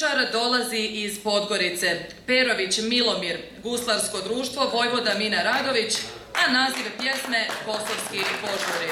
Tehničar dolazi iz Podgorice, Perović Milomir, Guslarsko društvo, Vojvoda Mina Radović, a naziv pjesme Kosovski požuri.